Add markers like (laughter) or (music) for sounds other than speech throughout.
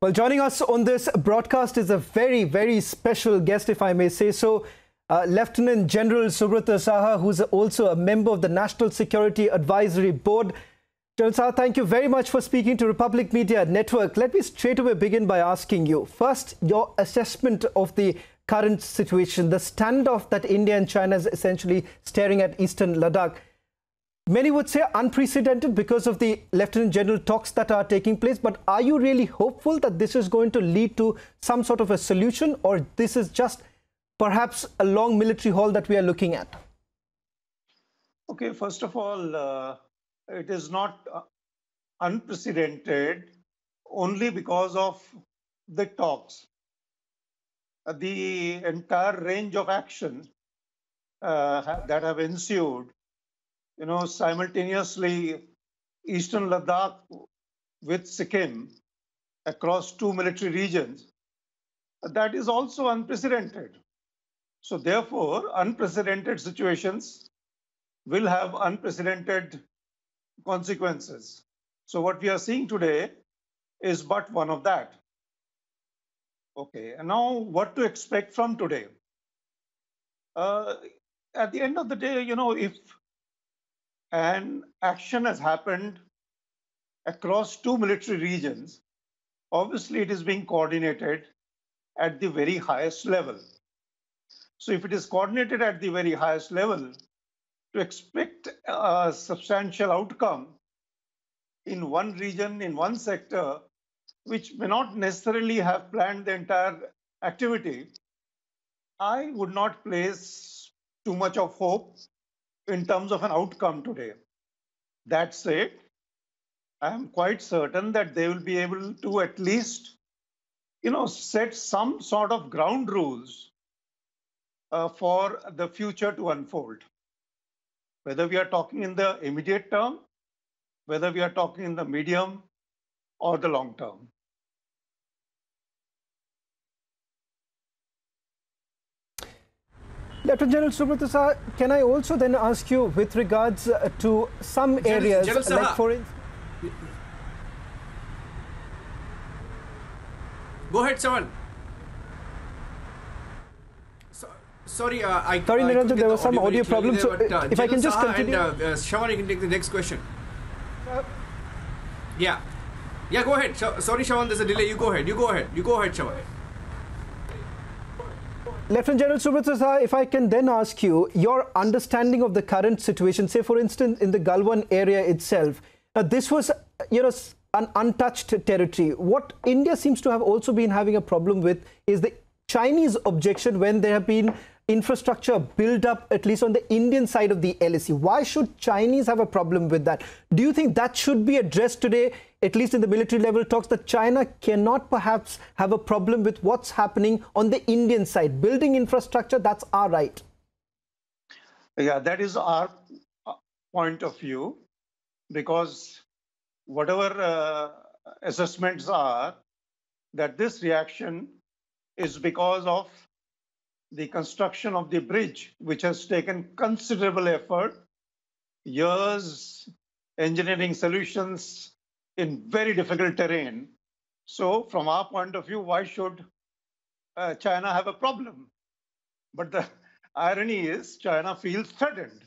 Well, joining us on this broadcast is a very, very special guest, if I may say so. Uh, Lieutenant General Subrata Saha, who's also a member of the National Security Advisory Board. General Saha, thank you very much for speaking to Republic Media Network. Let me straight away begin by asking you first your assessment of the current situation, the standoff that India and China is essentially staring at eastern Ladakh. Many would say unprecedented because of the Lieutenant General talks that are taking place. But are you really hopeful that this is going to lead to some sort of a solution, or this is just perhaps a long military haul that we are looking at? Okay, first of all, uh, it is not uh, unprecedented only because of the talks. Uh, the entire range of action uh, that have ensued you know, simultaneously Eastern Ladakh with Sikkim across two military regions, that is also unprecedented. So therefore, unprecedented situations will have unprecedented consequences. So what we are seeing today is but one of that. Okay, and now what to expect from today? Uh, at the end of the day, you know, if and action has happened across two military regions. Obviously, it is being coordinated at the very highest level. So if it is coordinated at the very highest level, to expect a substantial outcome in one region, in one sector, which may not necessarily have planned the entire activity, I would not place too much of hope in terms of an outcome today. That said, I am quite certain that they will be able to at least, you know, set some sort of ground rules uh, for the future to unfold. Whether we are talking in the immediate term, whether we are talking in the medium or the long term. Lieutenant General Subrata can I also then ask you with regards uh, to some areas, General like for. Go ahead, Shawan. So, sorry, uh, I. Sorry, Niranjan, there was some audio problem. There, so, but, uh, if I can just Saha continue. And, uh, uh, Shawan, you can take the next question. Yeah. Yeah, go ahead. Sh sorry, Shawan, there's a delay. You go ahead. You go ahead. You go ahead, Shawan. Lieutenant General Subrata if I can then ask you your understanding of the current situation, say for instance in the Galwan area itself, now this was you know an untouched territory. What India seems to have also been having a problem with is the Chinese objection when there have been infrastructure built up at least on the Indian side of the LAC. Why should Chinese have a problem with that? Do you think that should be addressed today, at least in the military level talks, that China cannot perhaps have a problem with what's happening on the Indian side? Building infrastructure, that's our right. Yeah, that is our uh, point of view because whatever uh, assessments are, that this reaction is because of the construction of the bridge, which has taken considerable effort, years, engineering solutions in very difficult terrain. So from our point of view, why should uh, China have a problem? But the (laughs) irony is China feels threatened.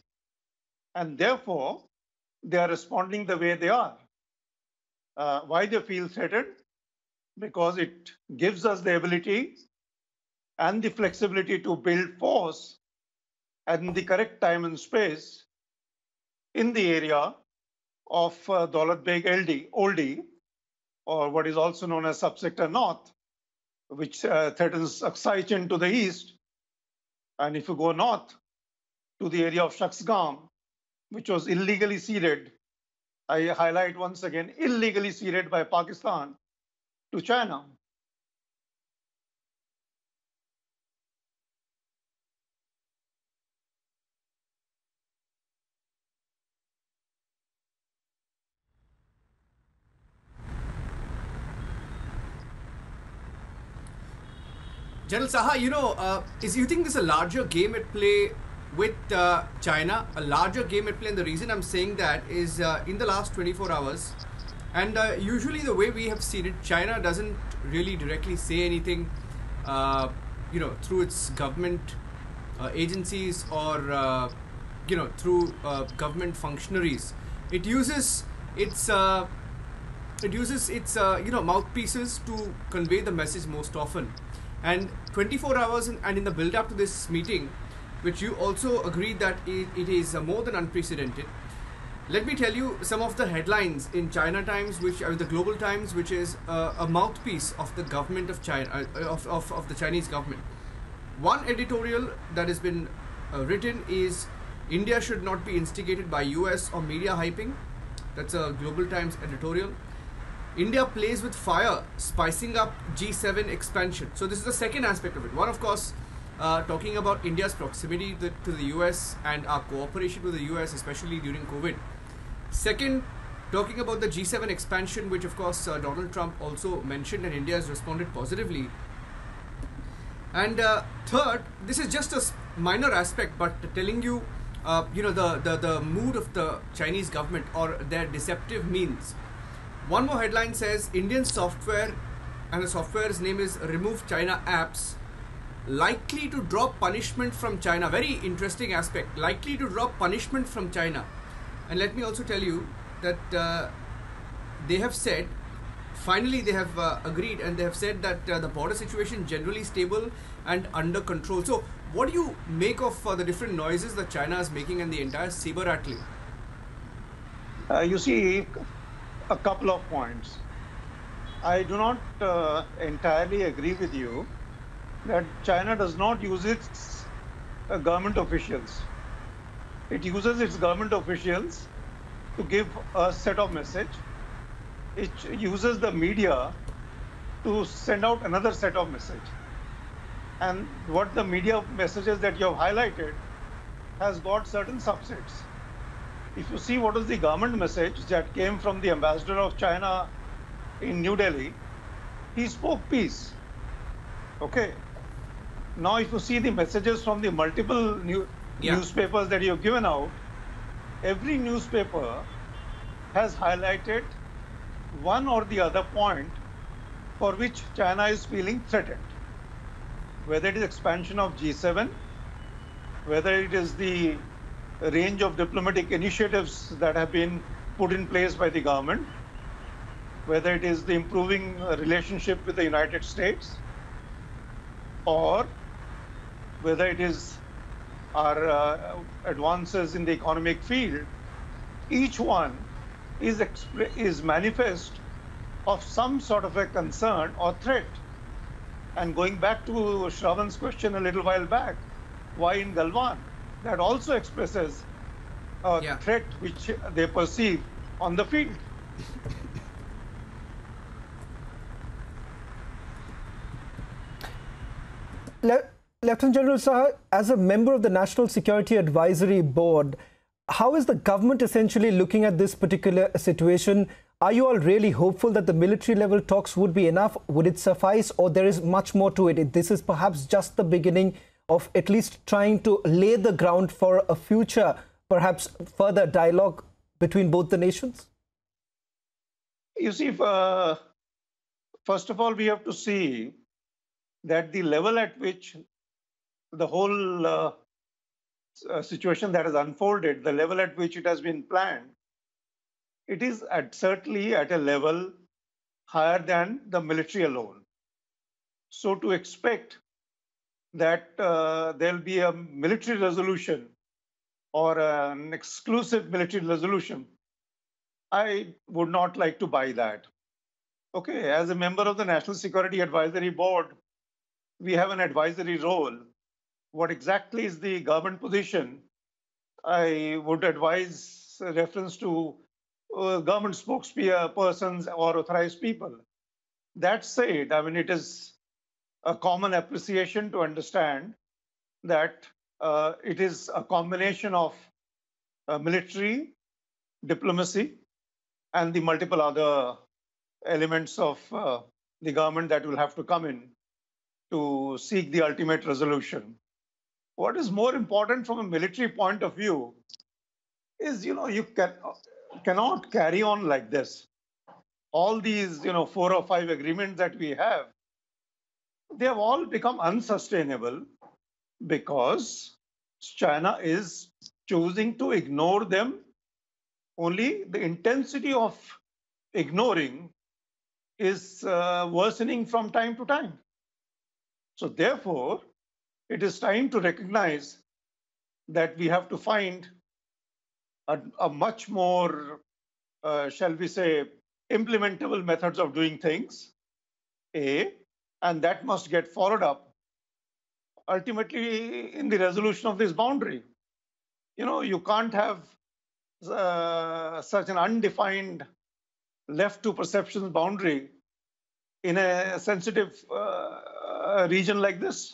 And therefore, they are responding the way they are. Uh, why they feel threatened? Because it gives us the ability and the flexibility to build force at the correct time and space in the area of uh, Daulat Beg Oldi, Oldie, or what is also known as subsector north, which uh, threatens Aksai Chin to the east. And if you go north to the area of Shaksgam, which was illegally ceded, I highlight once again, illegally ceded by Pakistan to China. General Saha, you know, uh, is you think there's a larger game at play with uh, China, a larger game at play, and the reason I'm saying that is uh, in the last 24 hours, And uh, usually, the way we have seen it, China doesn't really directly say anything, uh, you know, through its government uh, agencies or you know through government functionaries. It uses its it uses its you know mouthpieces to convey the message most often. And 24 hours in, and in the build up to this meeting, which you also agreed that it, it is more than unprecedented let me tell you some of the headlines in China Times, which are the Global Times, which is uh, a mouthpiece of the government of China, uh, of, of, of the Chinese government. One editorial that has been uh, written is India should not be instigated by US or media hyping. That's a Global Times editorial. India plays with fire, spicing up G7 expansion. So this is the second aspect of it. One, of course, uh, talking about India's proximity to, to the US and our cooperation with the US, especially during COVID. Second, talking about the G7 expansion, which of course uh, Donald Trump also mentioned and India has responded positively. And uh, third, this is just a minor aspect, but telling you, uh, you know, the, the, the mood of the Chinese government or their deceptive means. One more headline says Indian software, and the software's name is Remove China Apps, likely to drop punishment from China. Very interesting aspect. Likely to drop punishment from China. And let me also tell you that uh, they have said, finally, they have uh, agreed and they have said that uh, the border situation generally stable and under control. So, what do you make of uh, the different noises that China is making and the entire saber rattling? Uh, you see, a couple of points. I do not uh, entirely agree with you that China does not use its government officials it uses its government officials to give a set of message. It uses the media to send out another set of message. And what the media messages that you have highlighted has got certain subsets. If you see what is the government message that came from the ambassador of China in New Delhi, he spoke peace. Okay. Now, if you see the messages from the multiple new, yeah. newspapers that you've given out, every newspaper has highlighted one or the other point for which China is feeling threatened. Whether it is expansion of G7, whether it is the range of diplomatic initiatives that have been put in place by the government, whether it is the improving relationship with the United States, or whether it is our uh, advances in the economic field, each one is, is manifest of some sort of a concern or threat. And going back to Shravan's question a little while back, why in Galwan? That also expresses a yeah. threat which they perceive on the field. Let, Lieutenant General Saha, as a member of the National Security Advisory Board, how is the government essentially looking at this particular situation? Are you all really hopeful that the military level talks would be enough? Would it suffice? Or there is much more to it? This is perhaps just the beginning of at least trying to lay the ground for a future, perhaps further dialogue between both the nations? You see, uh, first of all, we have to see that the level at which the whole uh, uh, situation that has unfolded, the level at which it has been planned, it is at, certainly at a level higher than the military alone. So to expect that uh, there'll be a military resolution or an exclusive military resolution, I would not like to buy that. Okay, as a member of the National Security Advisory Board, we have an advisory role what exactly is the government position, I would advise reference to uh, government spokespersons or authorized people. That said, I mean, it is a common appreciation to understand that uh, it is a combination of uh, military, diplomacy, and the multiple other elements of uh, the government that will have to come in to seek the ultimate resolution. What is more important from a military point of view is, you know, you can, cannot carry on like this. all these, you know, four or five agreements that we have, they have all become unsustainable because China is choosing to ignore them. Only the intensity of ignoring is uh, worsening from time to time. So, therefore, it is time to recognize that we have to find a, a much more, uh, shall we say, implementable methods of doing things, A, and that must get followed up ultimately in the resolution of this boundary. You know, you can't have uh, such an undefined left to perceptions boundary in a sensitive uh, region like this.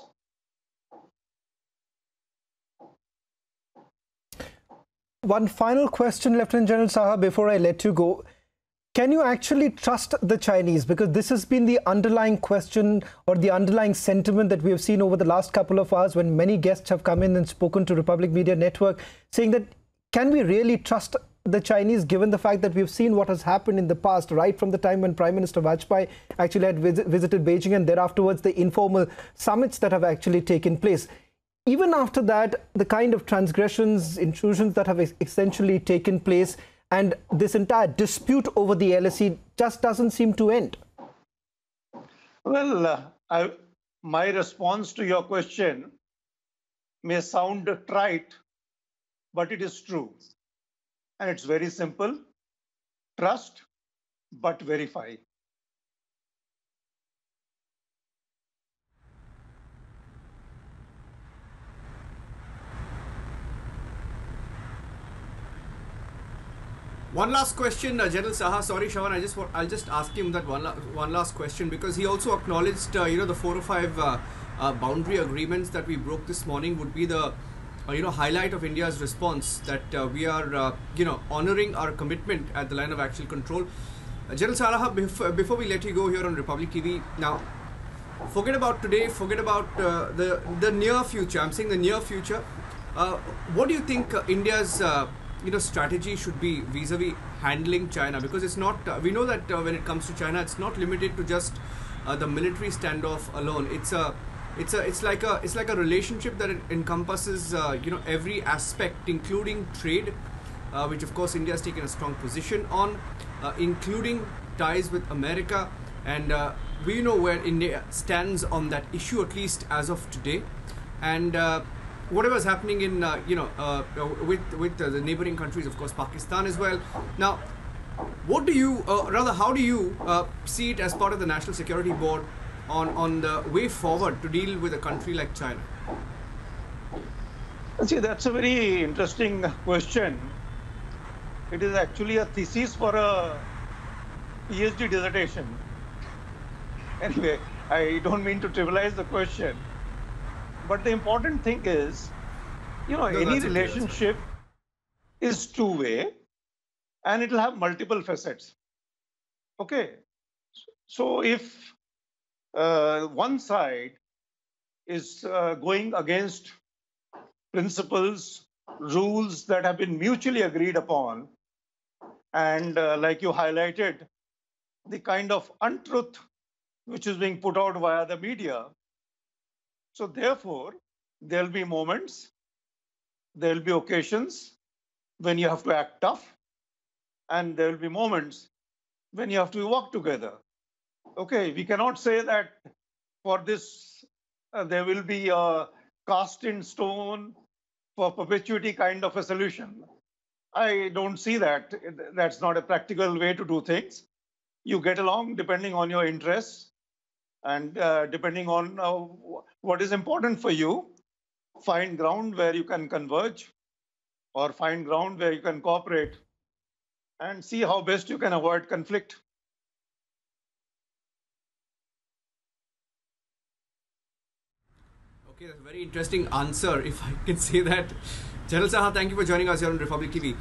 One final question, Lieutenant General Saha, before I let you go. Can you actually trust the Chinese? Because this has been the underlying question or the underlying sentiment that we have seen over the last couple of hours when many guests have come in and spoken to Republic Media Network saying that can we really trust the Chinese given the fact that we've seen what has happened in the past, right from the time when Prime Minister Vajpayee actually had visit, visited Beijing and thereafterwards the informal summits that have actually taken place. Even after that, the kind of transgressions, intrusions that have essentially taken place and this entire dispute over the LAC just doesn't seem to end. Well, uh, I, my response to your question may sound trite, but it is true. And it's very simple trust, but verify. One last question, uh, General Saha. Sorry, Shawan. I just I'll just ask him that one, la- one last question because he also acknowledged, uh, you know, the four or five uh, uh boundary agreements that we broke this morning would be the, uh, you know, highlight of India's response that uh, we are, you know, honoring our commitment at the line of actual control. General Saha, before, before we let you go here on Republic TV, now, forget about today. Forget about the the near future. I'm saying the near future. what do you think India's you know strategy should be vis-a-vis handling China because it's not uh, we know that uh, when it comes to China it's not limited to just uh, the military standoff alone. It's a it's a it's like a it's like a relationship that encompasses uh, you know every aspect including trade uh, which of course India has taken a strong position on uh, including ties with America. And we know where India stands on that issue at least as of today. And whatever is happening in uh, you know uh, with with uh, the neighboring countries, of course, Pakistan as well. Now, what do you uh, rather? How do you uh, see it as part of the National Security Board on on the way forward to deal with a country like China? See, that's a very interesting question. It is actually a thesis for a PhD dissertation. Anyway, I don't mean to trivialize the question but the important thing is, you know, no, any relationship is two way and it'll have multiple facets. Okay. So if uh, one side is uh, going against principles, rules that have been mutually agreed upon, and uh, like you highlighted, the kind of untruth which is being put out via the media, so therefore, there'll be moments, there'll be occasions when you have to act tough, and there'll be moments when you have to work together. Okay, we cannot say that for this uh, there will be a cast in stone for perpetuity kind of a solution. I don't see that. That's not a practical way to do things. You get along depending on your interests and uh, depending on uh, what is important for you, find ground where you can converge or find ground where you can cooperate and see how best you can avoid conflict. Okay, that's a very interesting answer, if I can say that. General Saha, thank you for joining us here on Republic TV.